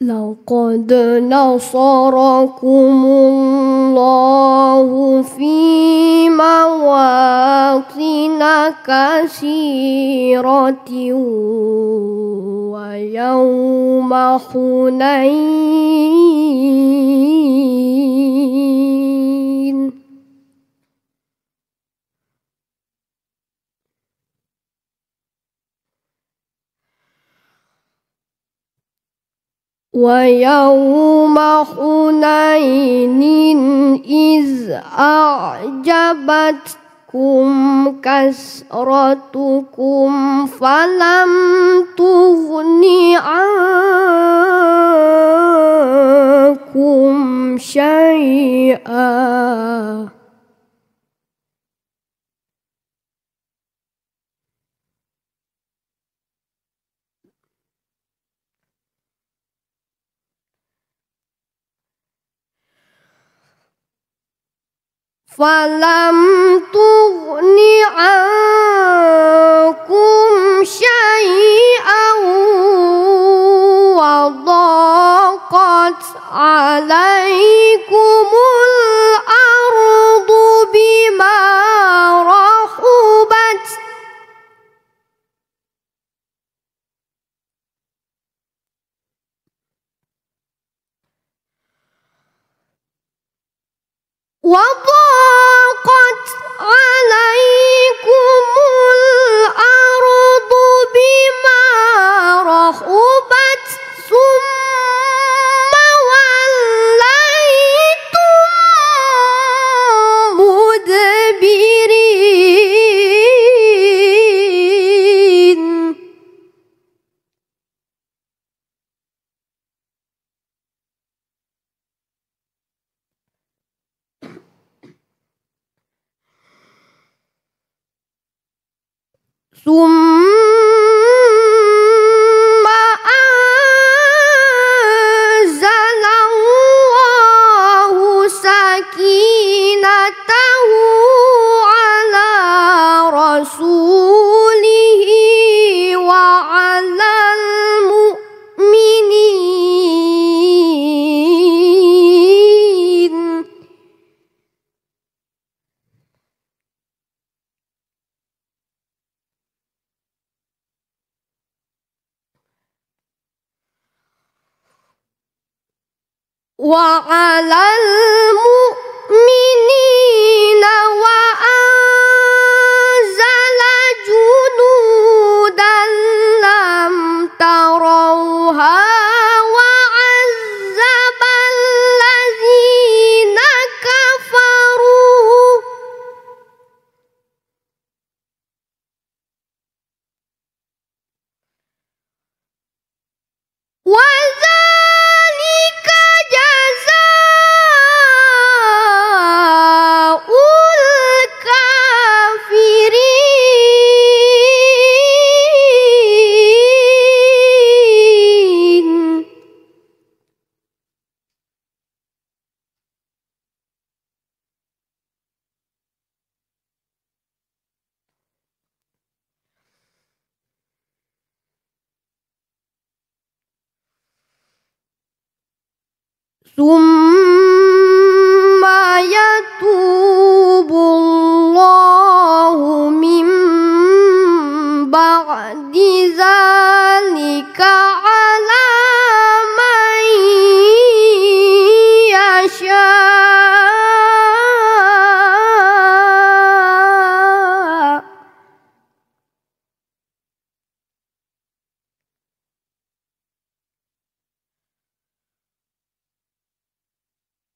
لقد نصركم الله في مواطن كثيرة ويوم حنين. ويوم حنين إذ أعجبتكم كسرتكم فلم تغن عنكم شيئا فلم تغن عنكم شيئا وضاقت عليكم الأرض بما رحبت وضاقت 苏。وعلى المؤمنين 苏。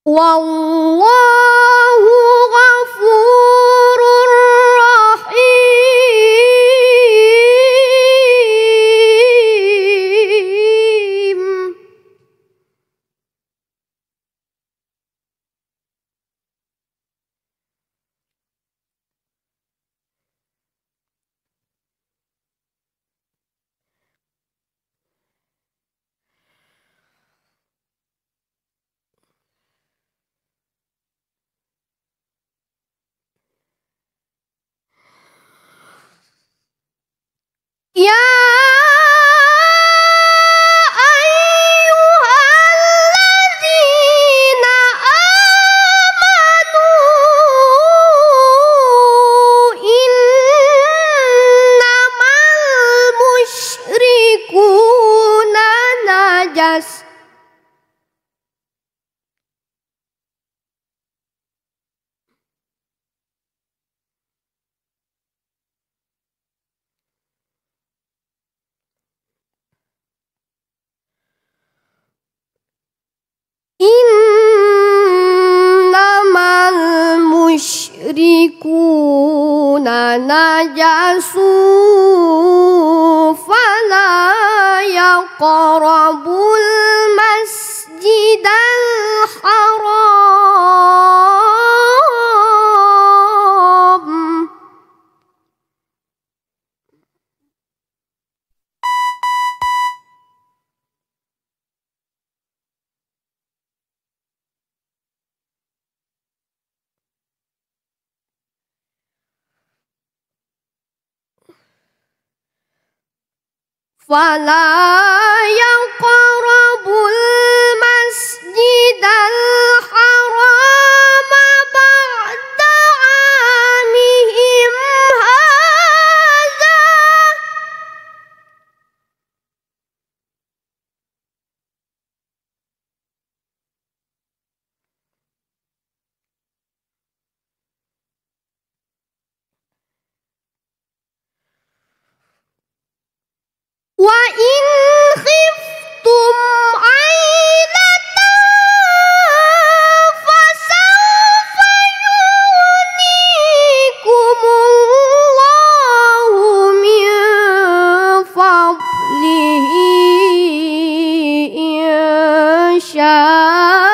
والله Yeah! المشركون نجس فلا يقربوا المسجد الحرام فلا يقربوا المسجد Aisha.